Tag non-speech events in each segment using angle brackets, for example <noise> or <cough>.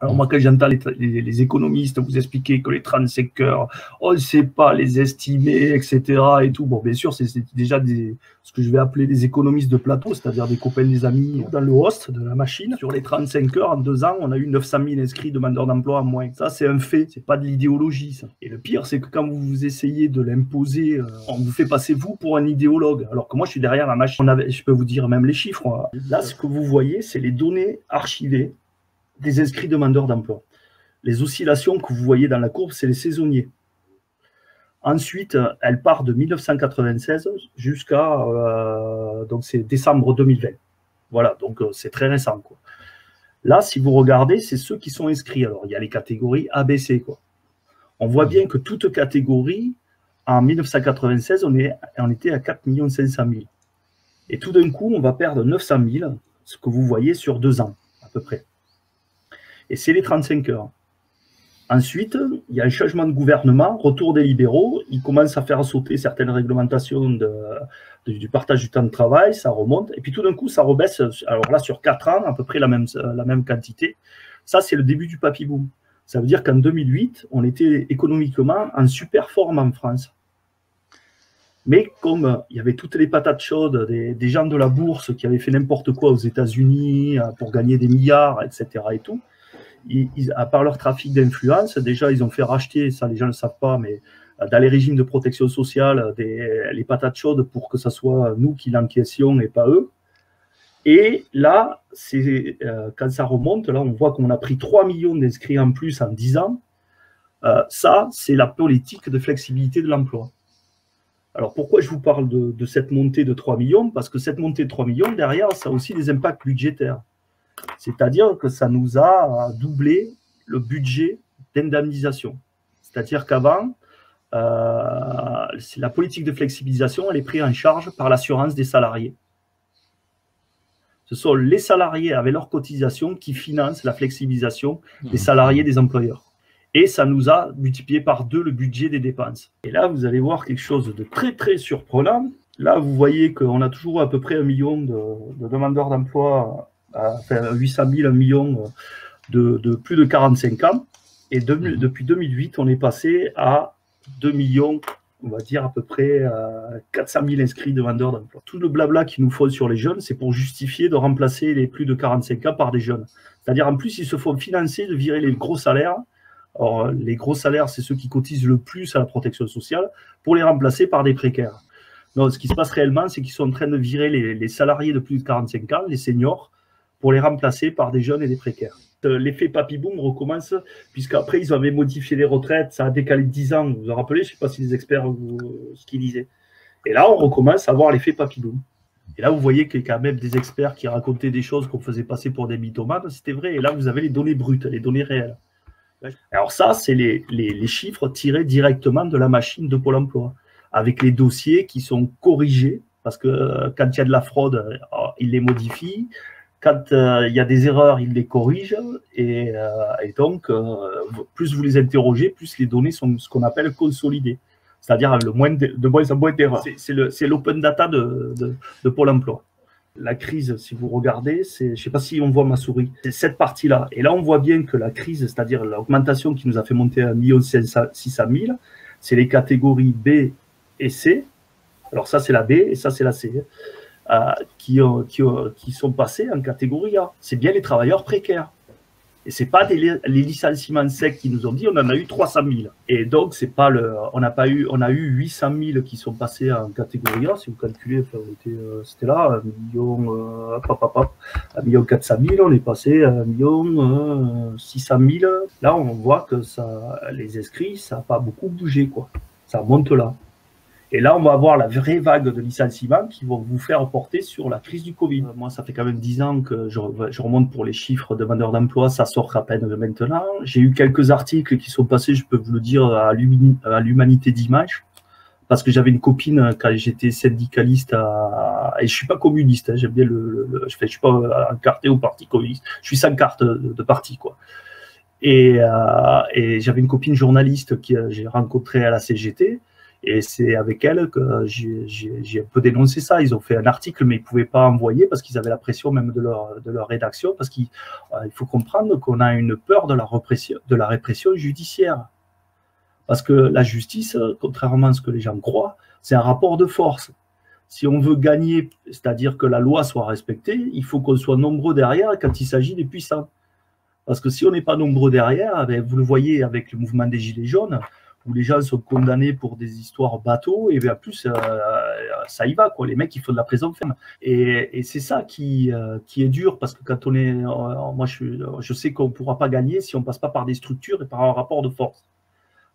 Alors moi, quand j'entends les, économistes vous expliquer que les 35 heures, on ne sait pas les estimer, etc. et tout, bon, bien sûr, c'est déjà des, ce que je vais appeler des économistes de plateau, c'est-à-dire des copains, des amis dans le host de la machine. Sur les 35 heures, en deux ans, on a eu 900 000 inscrits demandeurs d'emploi en moins. Ça, c'est un fait, c'est pas de l'idéologie, ça. Et le pire, c'est que quand vous, vous essayez de l'imposer, euh, on vous fait passer vous pour un idéologue, alors que moi, je suis derrière la machine. On avait, je peux vous dire même les chiffres. Là, ce que vous voyez, c'est les données archivées des inscrits demandeurs d'emploi. Les oscillations que vous voyez dans la courbe, c'est les saisonniers. Ensuite, elle part de 1996 jusqu'à euh, donc c'est décembre 2020. Voilà, donc euh, c'est très récent. Là, si vous regardez, c'est ceux qui sont inscrits. Alors, il y a les catégories ABC. On voit bien que toute catégorie, en 1996, on, on était à 4 500 000. Et tout d'un coup, on va perdre 900 000, ce que vous voyez sur deux ans, à peu près et c'est les 35 heures. Ensuite, il y a un changement de gouvernement, retour des libéraux, ils commencent à faire sauter certaines réglementations du partage du temps de travail, ça remonte, et puis tout d'un coup, ça rebaisse, alors là, sur 4 ans, à peu près la même, la même quantité. Ça, c'est le début du papy boom. Ça veut dire qu'en 2008, on était économiquement en super forme en France. Mais comme il y avait toutes les patates chaudes des, des gens de la bourse qui avaient fait n'importe quoi aux États-Unis pour gagner des milliards, etc. et tout, à part leur trafic d'influence, déjà, ils ont fait racheter, ça les gens ne le savent pas, mais euh, dans les régimes de protection sociale, des, les patates chaudes pour que ce soit nous qui l'encaissions et pas eux. Et là, euh, quand ça remonte, là, on voit qu'on a pris 3 millions d'inscrits en plus en 10 ans. Euh, ça, c'est la politique de flexibilité de l'emploi. Alors pourquoi je vous parle de, de, cette montée de 3 millions? Parce que cette montée de 3 millions, derrière, ça a aussi des impacts budgétaires. C'est-à-dire que ça nous a doublé le budget d'indemnisation. C'est-à-dire qu'avant, euh, la politique de flexibilisation, elle est prise en charge par l'assurance des salariés. Ce sont les salariés avec leurs cotisations qui financent la flexibilisation des salariés des employeurs. Et ça nous a multiplié par deux le budget des dépenses. Et là, vous allez voir quelque chose de très, très surprenant. Là, vous voyez qu'on a toujours à peu près un million de, de demandeurs d'emploi enfin 800 000, 1 million de, de, plus de 45 ans. Et mhm. depuis 2008, on est passé à 2 millions, on va dire à peu près 400 000 inscrits demandeurs d'emploi. Tout le blabla qui nous faut sur les jeunes, c'est pour justifier de remplacer les plus de 45 ans par des jeunes. C'est-à-dire en plus, ils se font financer de virer les gros salaires. Or, les gros salaires, c'est ceux qui cotisent le plus à la protection sociale, pour les remplacer par des précaires. Non, ce qui se passe réellement, c'est qu'ils sont en train de virer les, les salariés de plus de 45 ans, les seniors, pour les remplacer par des jeunes et des précaires. Euh, l'effet papy boom recommence, puisqu'après, ils avaient modifié les retraites, ça a décalé de 10 ans, vous vous rappelez, je ne sais pas si les experts, vous, ce qu'ils disaient. Et là, on recommence à voir l'effet papy boom. Et là, vous voyez qu'il y a quand même des experts qui racontaient des choses qu'on faisait passer pour des mythomanes, c'était vrai. Et là, vous avez les données brutes, les données réelles. Alors ça, c'est les, les, chiffres tirés directement de la machine de Pôle emploi, avec les dossiers qui sont corrigés, parce que euh, quand il y a de la fraude, euh, ils les modifient quand euh, il y a des erreurs, il les corrige. Et, euh, donc, euh, plus vous les interrogez, plus les données sont ce qu'on appelle consolidées. C'est-à-dire le moins de, moins en moins d'erreurs. C'est l'open data de, de, Pôle emploi. La crise, si vous regardez, je ne sais pas si on voit ma souris, c'est cette partie-là. Et là, on voit bien que la crise, c'est-à-dire l'augmentation qui nous a fait monter à 1 600 000, c'est les catégories B et C. Alors ça, c'est la B et ça, c'est la C. Euh, qui, qui, qui, sont passés en catégorie A. C'est bien les travailleurs précaires. Et c'est pas des, les licenciements secs qui nous ont dit on en a eu 300 000. Et donc c'est pas le, on pas eu, on a eu 800 000 qui sont passés en catégorie A. Si vous calculez, euh, c'était là, 1 million, euh, pop, pop, 1 million 400 000, on est passé à 1 million 600 000. Là, on voit que ça, les inscrits, ça n'a pas beaucoup bougé, quoi. Ça monte là. Et là, on va avoir la vraie vague de licenciements qui vont vous faire porter sur la crise du Covid. Moi, ça fait quand même dix ans que je, remonte pour les chiffres de demandeurs d'emploi. Ça sort à peine maintenant. J'ai eu quelques articles qui sont passés, je peux vous le dire, à l'humanité d'image. Parce que j'avais une copine quand j'étais syndicaliste à, et je suis pas communiste, hein, j'aime bien le, je, fais, je suis pas encarté au parti communiste, je suis sans carte de, parti, quoi. Et, euh, et j'avais une copine journaliste que j'ai rencontrée à la CGT, Et c'est avec elle que j'ai un peu dénoncé ça. Ils ont fait un article, mais ils ne pouvaient pas envoyer parce qu'ils avaient la pression même de leur, de leur rédaction, parce qu'il euh, faut comprendre qu'on a une peur de la, répression, de la répression judiciaire. Parce que la justice, contrairement à ce que les gens croient, c'est un rapport de force. Si on veut gagner, c'est-à-dire que la loi soit respectée, il faut qu'on soit nombreux derrière quand il s'agit des puissants. Parce que si on n'est pas nombreux derrière, eh vous le voyez avec le mouvement des Gilets jaunes, où les gens sont condamnés pour des histoires bateaux, et bien plus, euh, ça y va, quoi. Les mecs, ils font de la prison ferme. Et, c'est ça qui, euh, qui est dur, parce que quand on est. Euh, moi, je, je sais qu'on ne pourra pas gagner si on ne passe pas par des structures et par un rapport de force.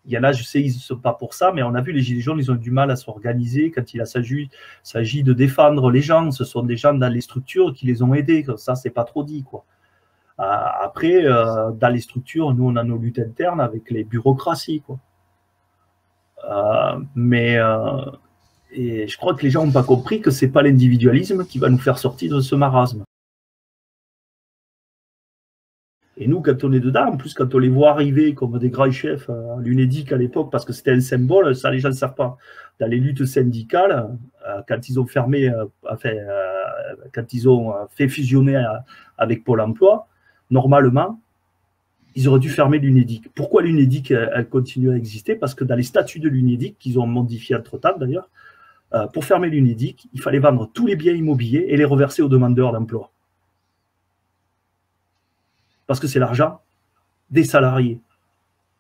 Il y en a, je sais, ils ne sont pas pour ça, mais on a vu les Gilets jaunes, ils ont du mal à s'organiser quand il s'agit de défendre les gens. Ce sont des gens dans les structures qui les ont aidés. Ça, c'est pas trop dit, quoi. Après, dans les structures, nous, on a nos luttes internes avec les bureaucraties, quoi. Euh, mais euh, je crois que les gens n'ont pas compris que c'est pas l'individualisme qui va nous faire sortir de ce marasme. Et nous, quand on est dedans, en plus, quand on les voit arriver comme des grands chefs à l'UNEDIC à l'époque, parce que c'était un symbole, ça les gens ne savent pas. Dans les luttes syndicales, euh, quand ils ont fermé, enfin, quand ils ont fait fusionner avec Pôle emploi, normalement, ils auraient dû fermer l'UNEDIC. Pourquoi l'UNEDIC, elle, continue à exister? Parce que dans les statuts de l'UNEDIC, qu'ils ont modifiés entre-temps d'ailleurs, euh, pour fermer l'UNEDIC, il fallait vendre tous les biens immobiliers et les reverser aux demandeurs d'emploi. Parce que c'est l'argent des salariés.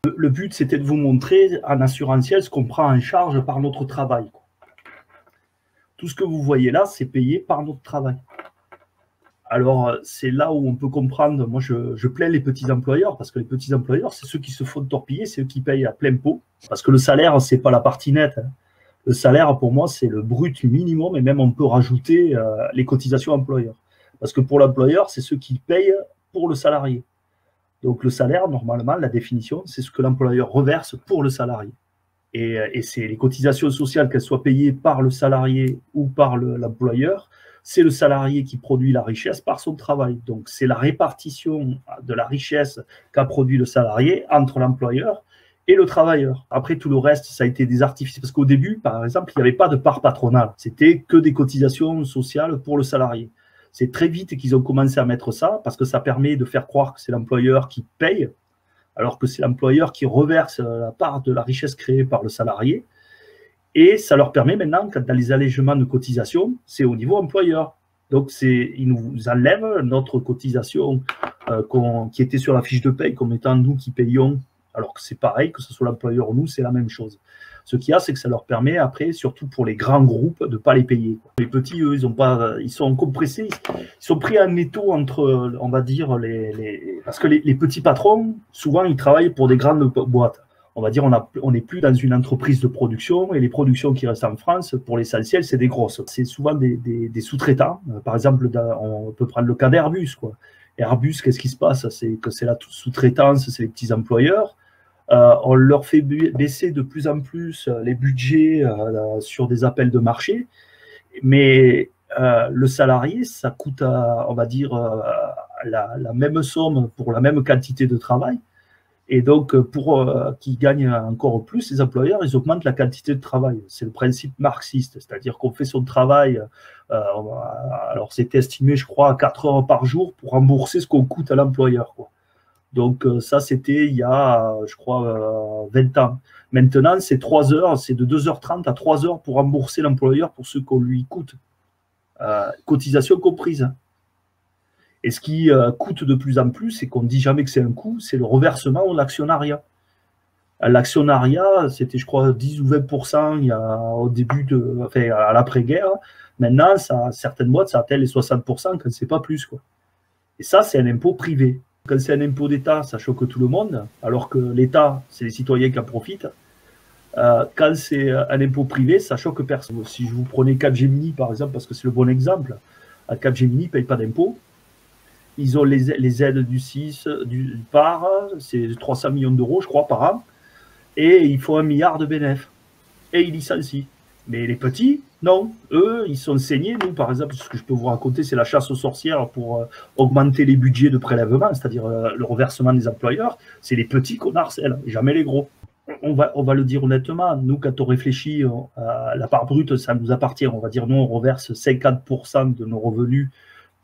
Le, but, c'était de vous montrer en assurantiel ce qu'on prend en charge par notre travail. Tout ce que vous voyez là, c'est payé par notre travail. Alors, euh, c'est là où on peut comprendre. Moi, je, plains les petits employeurs parce que les petits employeurs, c'est ceux qui se font torpiller, c'est eux qui payent à plein pot. Parce que le salaire, c'est pas la partie nette. Hein. Le salaire, pour moi, c'est le brut minimum et même on peut rajouter euh, les cotisations employeurs. Parce que pour l'employeur, c'est ceux qui payent pour le salarié. Donc, le salaire, normalement, la définition, c'est ce que l'employeur reverse pour le salarié. Et, et c'est les cotisations sociales, qu'elles soient payées par le salarié ou par l'employeur, c'est le salarié qui produit la richesse par son travail. Donc, c'est la répartition de la richesse qu'a produit le salarié entre l'employeur et le travailleur. Après, tout le reste, ça a été des artifices. Parce qu'au début, par exemple, il n'y avait pas de part patronale. C'était que des cotisations sociales pour le salarié. C'est très vite qu'ils ont commencé à mettre ça parce que ça permet de faire croire que c'est l'employeur qui paye, alors que c'est l'employeur qui reverse la part de la richesse créée par le salarié. Et ça leur permet maintenant, quand dans les allègements de cotisation, c'est au niveau employeur. Donc, ils nous enlèvent notre cotisation euh, qui était sur la fiche de paye comme étant nous qui payons, alors que c'est pareil, que ce soit l'employeur ou nous, c'est la même chose. Ce qu'il y a, c'est que ça leur permet après, surtout pour les grands groupes, de ne pas les payer. Les petits, eux, ils, ont pas, ils sont compressés, ils sont pris en étau entre, on va dire, les, parce que les petits patrons, souvent, ils travaillent pour des grandes boîtes on va dire, on n'est plus dans une entreprise de production et les productions qui restent en France, pour l'essentiel, c'est des grosses. C'est souvent des, sous-traitants. Euh, par exemple, on peut prendre le cas d'Airbus. Airbus, qu'est-ce qui se passe? C'est que c'est la sous-traitance, c'est les petits employeurs. Euh, on leur fait baisser de plus en plus euh, les budgets sur des appels de marché, mais le salarié, ça coûte, on va dire, la, même somme pour la même quantité de travail. Et donc, euh, pour euh, qu'ils gagnent encore plus, les employeurs, ils augmentent la quantité de travail. C'est le principe marxiste, c'est-à-dire qu'on fait son travail, euh, alors c'est estimé, je crois, à 4 heures par jour pour rembourser ce qu'on coûte à l'employeur. Donc, ça, c'était il y a, je crois, 20 ans. Maintenant, c'est 3 heures, c'est de 2h30 à 3 heures pour rembourser l'employeur pour ce qu'on lui coûte. cotisation comprise. Et ce qui euh, coûte de plus en plus, c'est qu'on ne dit jamais que c'est un coût, c'est le reversement de l'actionnariat. L'actionnariat, c'était, je crois, 10 ou 20 il y a, au début de, à l'après-guerre. Maintenant, certaines boîtes, ça atteint les 60% quand c'est pas plus. Quoi. Et ça, c'est un impôt privé. Quand c'est un impôt d'État, ça choque tout le monde, alors que l'État, c'est les citoyens qui en profitent. Euh, quand c'est un impôt privé, ça choque personne. Si je vous prenez Capgemini, par exemple, parce que c'est le bon exemple, Capgemini ne paye pas d'impôt. Ils ont les, aides du 6, du, par, c'est 300 millions d'euros, je crois, par an. Et il faut un milliard de bénéfices. Et ils licencient. Mais les petits, non. Eux, ils sont saignés. Nous, par exemple, ce que je peux vous raconter, c'est la chasse aux sorcières pour euh, augmenter les budgets de prélèvement, c'est-à-dire euh, le reversement des employeurs. C'est les petits qu'on harcèle, jamais les gros. on va, on va le dire honnêtement, nous, quand on réfléchit à la part brute, ça nous appartient. On va dire, nous, on reverse 50% de nos revenus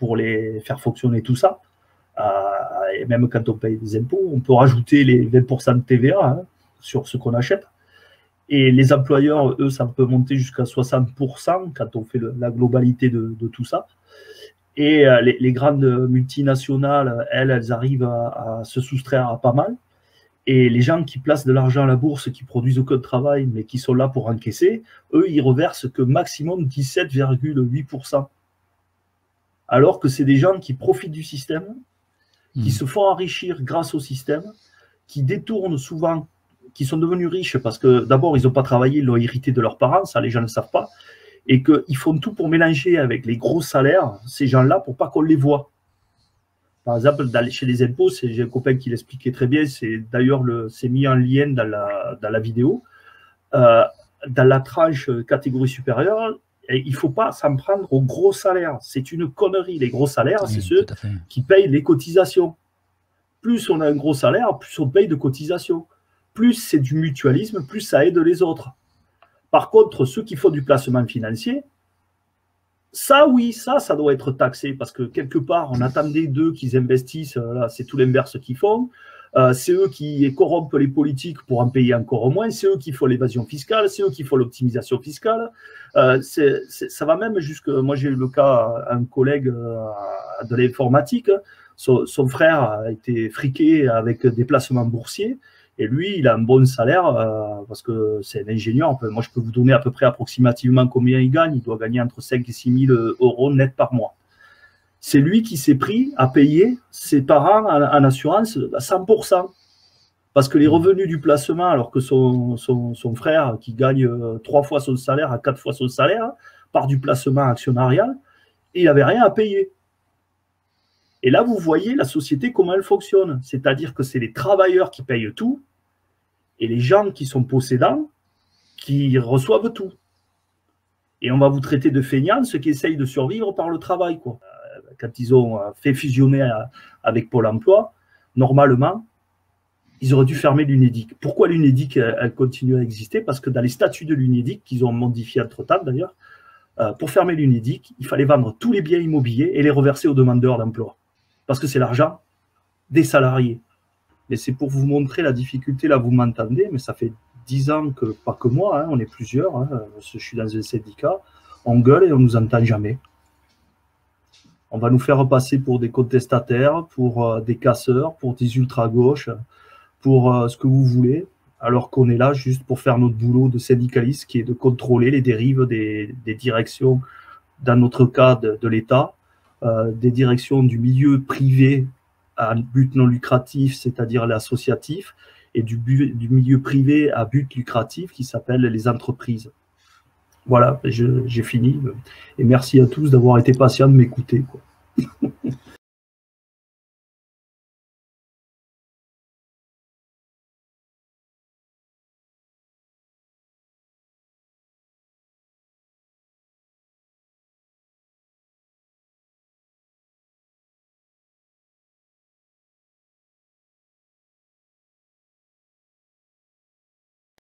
pour les faire fonctionner tout ça. Euh, et même quand on paye des impôts, on peut rajouter les 20% de TVA hein, sur ce qu'on achète. Et les employeurs, eux, ça peut monter jusqu'à 60% quand on fait la globalité de, tout ça. Et euh, les, grandes multinationales, elles, elles arrivent à se soustraire à pas mal. Et les gens qui placent de l'argent à la bourse, qui produisent aucun travail, mais qui sont là pour encaisser, eux, ils reversent que maximum 17,8%. Alors que c'est des gens qui profitent du système, qui hmm. se font enrichir grâce au système, qui détournent souvent, qui sont devenus riches parce que d'abord, ils n'ont pas travaillé, ils l'ont hérité de leurs parents, ça les gens ne savent pas, et qu'ils font tout pour mélanger avec les gros salaires, ces gens-là, pour pas qu'on les voit. Par exemple, chez les impôts, j'ai un copain qui l'expliquait très bien, c'est d'ailleurs c'est mis en lien dans la, dans la vidéo. Euh, dans la tranche catégorie supérieure, il ne faut pas s'en prendre aux gros salaires. C'est une connerie. Les gros salaires, c'est ceux qui payent les cotisations. Plus on a un gros salaire, plus on paye de cotisations. Plus c'est du mutualisme, plus ça aide les autres. Par contre, ceux qui font du placement financier, ça, oui, ça, ça doit être taxé parce que quelque part, on attendait d'eux qu'ils investissent. Euh, là, c'est tout l'inverse qu'ils font. Euh, c'est eux qui corrompent les politiques pour en payer encore moins. C'est eux qui font l'évasion fiscale. C'est eux qui font l'optimisation fiscale. Euh, ça va même jusque. Moi, j'ai eu le cas, un collègue de l'informatique. son, frère a été friqué avec des placements boursiers. Et lui, il a un bon salaire euh, parce que c'est un ingénieur. Moi, je peux vous donner à peu près approximativement combien il gagne. Il doit gagner entre 5 et 6 000 euros net par mois. C'est lui qui s'est pris à payer ses parents en, assurance à 100%. Parce que les revenus du placement, alors que son, son, frère, qui gagne euh, trois fois son salaire à quatre fois son salaire, part du placement actionnarial, il n'avait rien à payer. Et là, vous voyez la société, comment elle fonctionne. C'est-à-dire que c'est les travailleurs qui payent tout et les gens qui sont possédants qui reçoivent tout. Et on va vous traiter de feignants, ceux qui essayent de survivre par le travail. Quoi. Euh, quand ils ont euh, fait fusionner euh, avec Pôle emploi, normalement, ils auraient dû fermer l'UNEDIC. Pourquoi l'UNEDIC elle continue à exister? Parce que dans les statuts de l'UNEDIC, qu'ils ont modifiés entre-temps d'ailleurs, pour fermer l'UNEDIC, il fallait vendre tous les biens immobiliers et les reverser aux demandeurs d'emploi parce que c'est l'argent des salariés. Et c'est pour vous montrer la difficulté, là vous m'entendez, mais ça fait dix ans que, pas que moi, hein, on est plusieurs, hein, je suis dans un syndicat, on gueule et on ne nous entend jamais. On va nous faire passer pour des contestataires, pour euh, des casseurs, pour des ultra-gauches, pour euh, ce que vous voulez, alors qu'on est là juste pour faire notre boulot de syndicaliste, qui est de contrôler les dérives des, directions, dans notre cas de l'État, euh, des directions du milieu privé à but non lucratif, c'est-à-dire l'associatif, et du, du, milieu privé à but lucratif qui s'appelle les entreprises. Voilà, j'ai fini. Et merci à tous d'avoir été patients de m'écouter. <laughs>